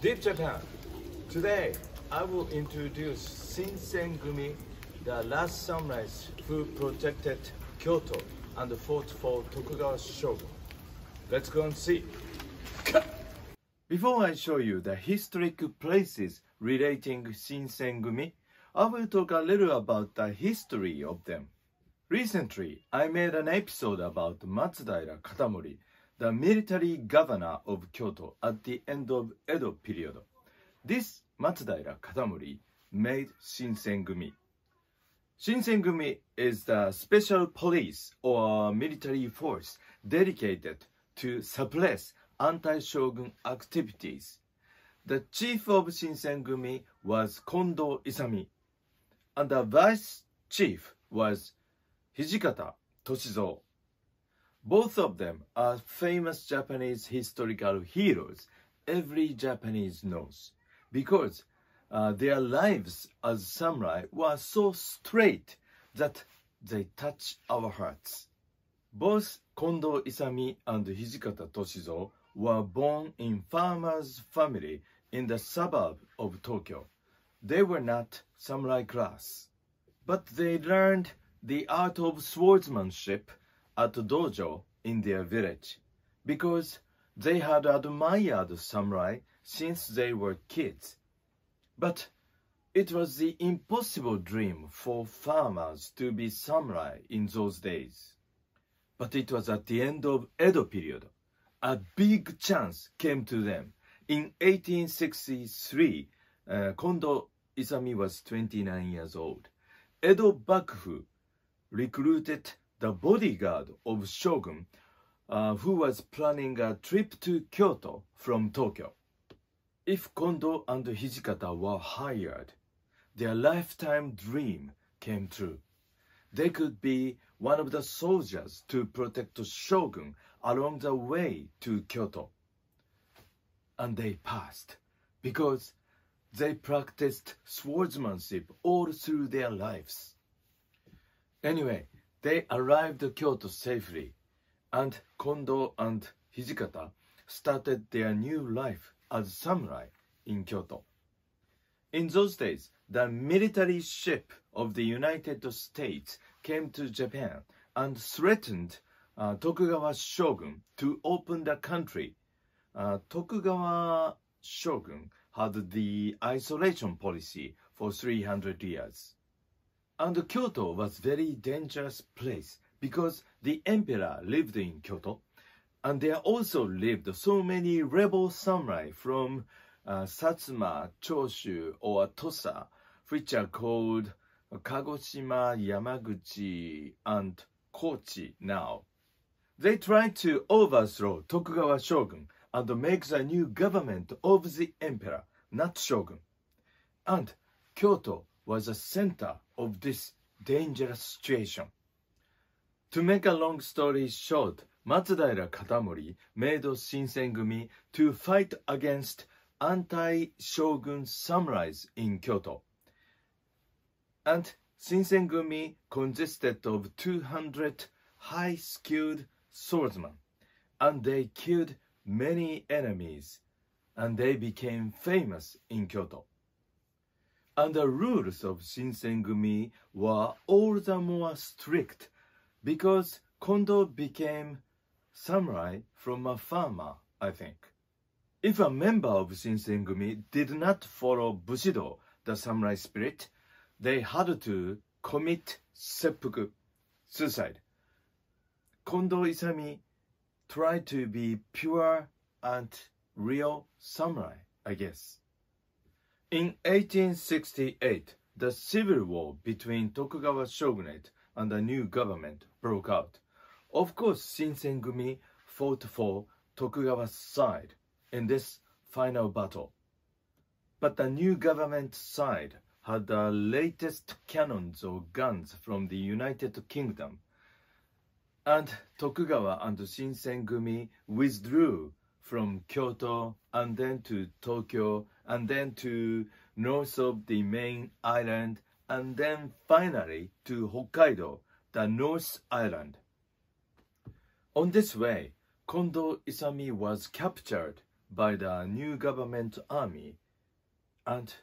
Deep Japan. Today, I will introduce Shinsengumi, the last samurai who protected Kyoto and fought for Tokugawa shogun. Let's go and see. Before I show you the historic places relating Shinsengumi, I will talk a little about the history of them. Recently, I made an episode about Matsudaira Katamori, the military governor of Kyoto at the end of Edo period. This Matsudaira Katamori made Shinsengumi. Shinsengumi is the special police or military force dedicated to suppress anti-shogun activities. The chief of Shinsengumi was Kondo Isami, and the vice chief was Hijikata Toshizo. Both of them are famous Japanese historical heroes every Japanese knows because uh, their lives as samurai were so straight that they touch our hearts. Both Kondo Isami and Hijikata Toshizo were born in farmers' family in the suburb of Tokyo. They were not samurai class, but they learned the art of swordsmanship at dojo in their village because they had admired samurai since they were kids. But it was the impossible dream for farmers to be samurai in those days. But it was at the end of Edo period a big chance came to them. In 1863, uh, Kondo Isami was 29 years old. Edo Bakufu recruited the bodyguard of Shogun uh, who was planning a trip to Kyoto from Tokyo. If Kondo and Hijikata were hired, their lifetime dream came true. They could be one of the soldiers to protect shogun along the way to Kyoto. And they passed because they practiced swordsmanship all through their lives. Anyway, they arrived Kyoto safely, and Kondo and Hijikata started their new life as samurai in Kyoto. In those days, the military ship of the United States came to Japan and threatened uh, Tokugawa shogun to open the country. Uh, Tokugawa shogun had the isolation policy for 300 years. And Kyoto was very dangerous place because the emperor lived in Kyoto and there also lived so many rebel samurai from uh, Satsuma, Choshu, or Tosa, which are called Kagoshima, Yamaguchi, and Kochi now. They tried to overthrow Tokugawa shogun and make the new government of the emperor, not shogun. And Kyoto was the center of this dangerous situation. To make a long story short, Matsudaira Katamori made Shinsengumi to fight against anti-shogun samurais in Kyoto. And Shinsengumi consisted of 200 high-skilled swordsmen, and they killed many enemies, and they became famous in Kyoto. And the rules of Shinsengumi were all the more strict because Kondo became samurai from a farmer, I think. If a member of Shinsengumi did not follow Bushido, the samurai spirit, they had to commit seppuku, suicide. Kondo Isami tried to be pure and real samurai, I guess. In 1868, the civil war between Tokugawa shogunate and the new government broke out. Of course, Shinsengumi fought for Tokugawa's side in this final battle. But the new government side had the latest cannons or guns from the United Kingdom. And Tokugawa and Shinsengumi withdrew from Kyoto and then to Tokyo and then to north of the main island and then finally to Hokkaido, the North Island. On this way, Kondo Isami was captured by the new government army and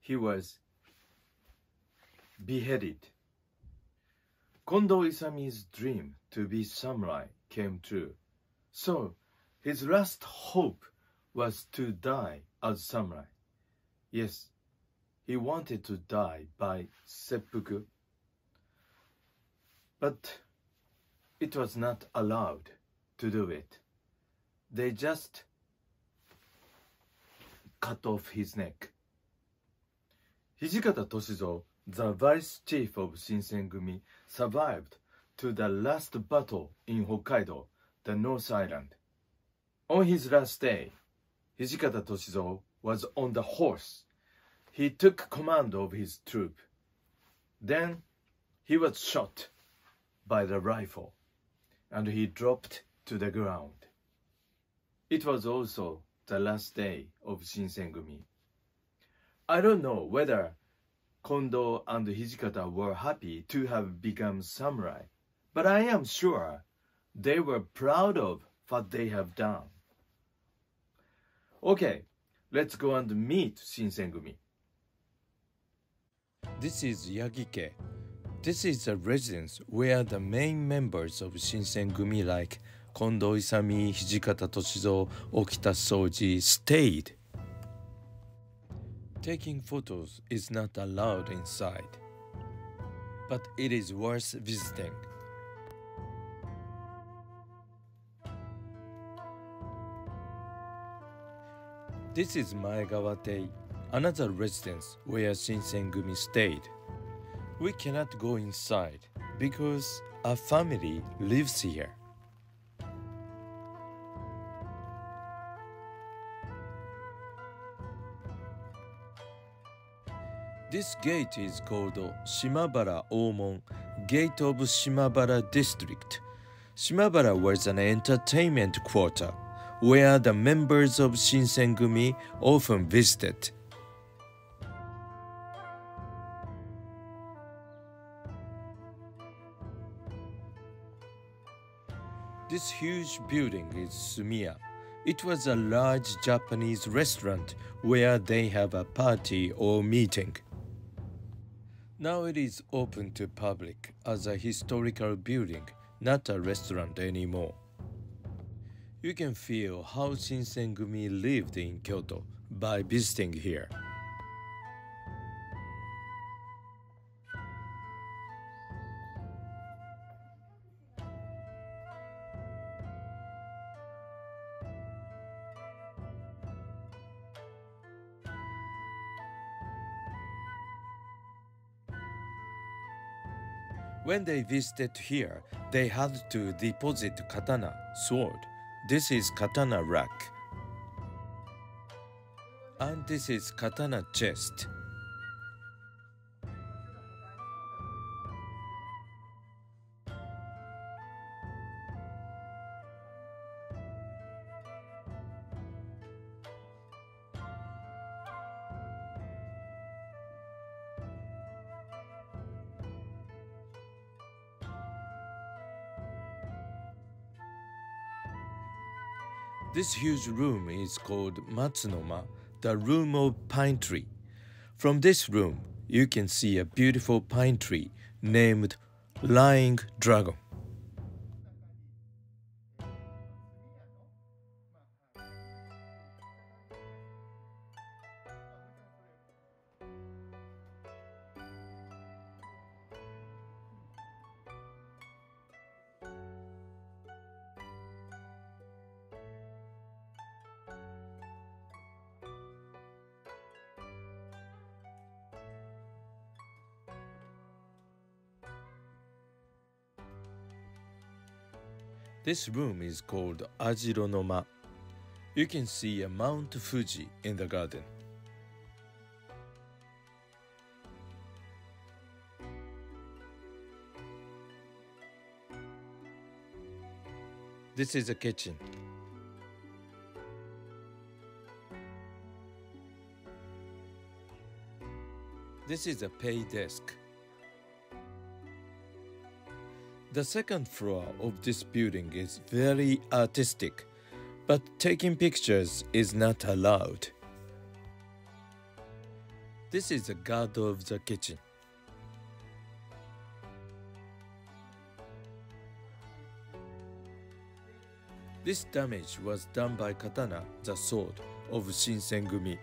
he was beheaded. Kondo Isami's dream to be samurai came true. So his last hope was to die as samurai. Yes, he wanted to die by seppuku. But it was not allowed to do it. They just cut off his neck. Hijikata Toshizo, the vice chief of Shinsengumi, survived to the last battle in Hokkaido, the North Island. On his last day, Hijikata Toshizo was on the horse. He took command of his troop. Then he was shot by the rifle and he dropped to the ground. It was also the last day of Shinsengumi. I don't know whether Kondo and Hijikata were happy to have become samurai, but I am sure they were proud of what they have done. Okay, let's go and meet Shinsengumi. This is Yagike. This is a residence where the main members of Shinsengumi like Kondo Isami, Hijikata Toshizo, Okita Soji stayed. Taking photos is not allowed inside, but it is worth visiting. This is Maegawatei, another residence where Shinsengumi stayed. We cannot go inside because a family lives here. This gate is called Shimabara Omon, Gate of Shimabara District. Shimabara was an entertainment quarter where the members of Shinsengumi often visited. This huge building is Sumiya. It was a large Japanese restaurant where they have a party or meeting. Now it is open to public as a historical building, not a restaurant anymore. You can feel how Shinsengumi lived in Kyoto by visiting here. When they visited here, they had to deposit katana, sword. This is katana rack. And this is katana chest. This huge room is called Matsunoma, the room of pine tree. From this room, you can see a beautiful pine tree named Lying Dragon. This room is called Ajiro no Ma. You can see a Mount Fuji in the garden. This is a kitchen. This is a pay desk. The second floor of this building is very artistic. but taking pictures is not allowed. This is the guard of the kitchen. This damage was done by katana, the sword of Shinsengumi.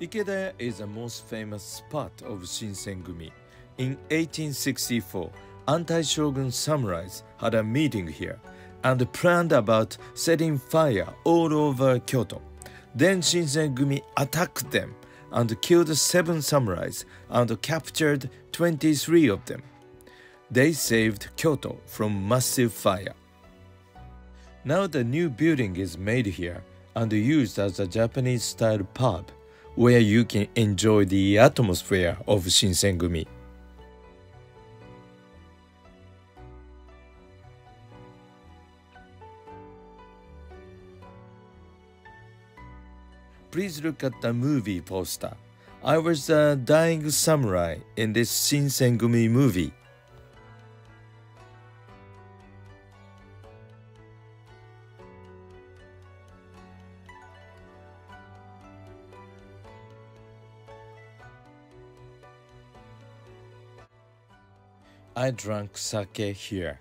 Ikedaya is the most famous spot of Shinsengumi. In 1864, anti-shogun samurais had a meeting here and planned about setting fire all over Kyoto. Then Shinsengumi attacked them and killed seven samurais and captured 23 of them. They saved Kyoto from massive fire. Now the new building is made here and used as a Japanese style pub where you can enjoy the atmosphere of Shinsengumi. Please look at the movie poster. I was a dying samurai in this Shinsengumi movie. I drank sake here.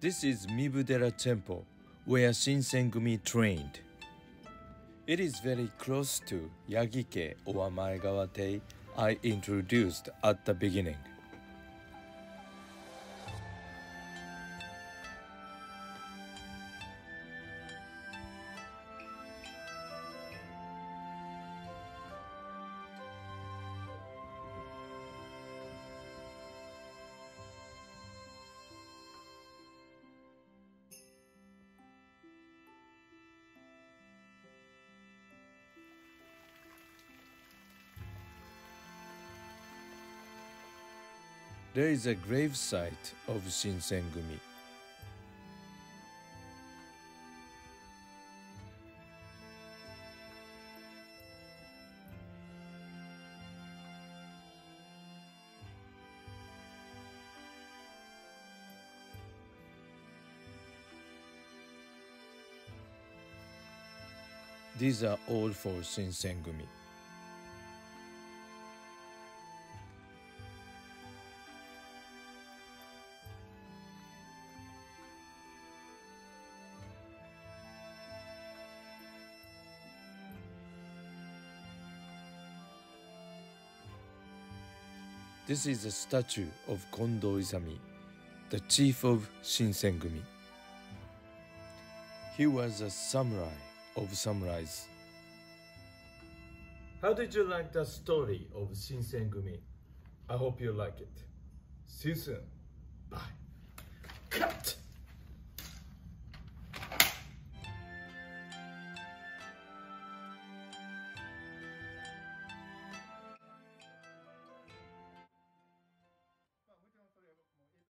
This is Mibudera Temple, where Shinsengumi trained. It is very close to Yagike or Maegawa Tei I introduced at the beginning. There is a gravesite of Shinsengumi. These are all for Shinsengumi. This is a statue of Kondo Isami, the chief of Shinsengumi. He was a samurai of samurais. How did you like the story of Shinsengumi? I hope you like it. See you soon. Bye.